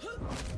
Huh?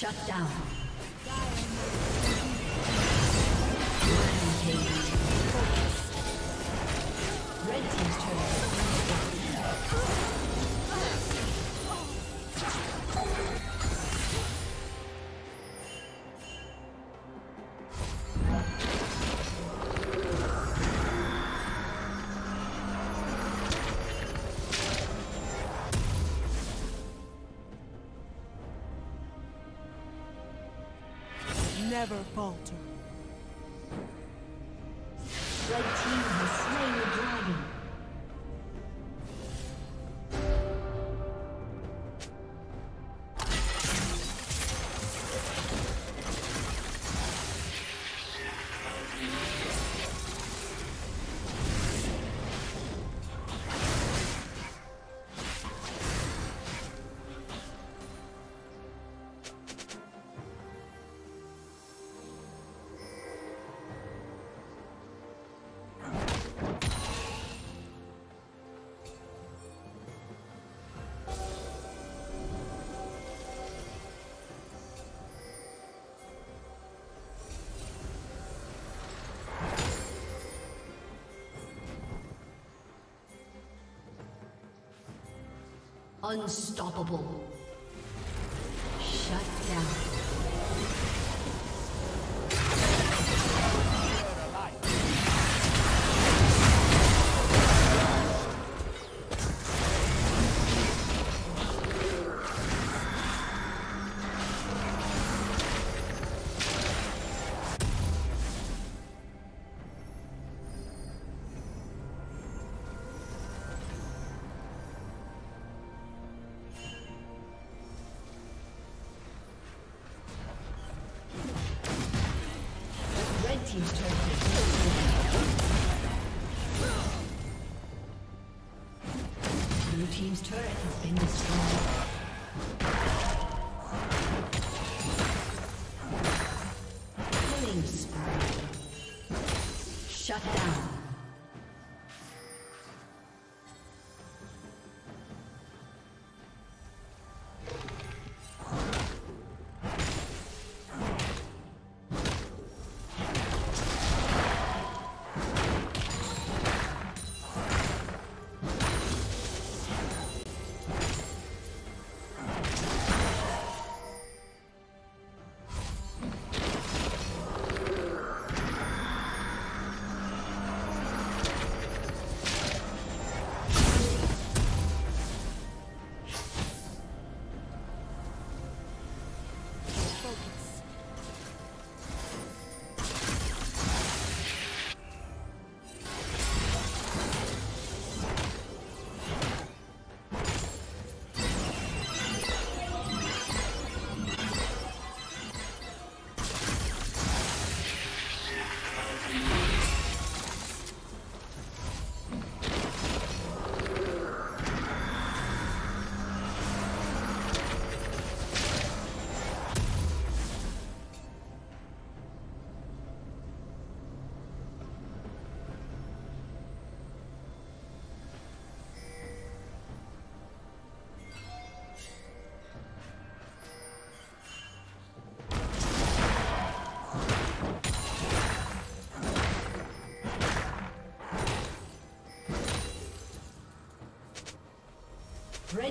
Shut down. never Unstoppable. Shut down.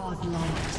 Godlike.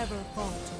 Never falter.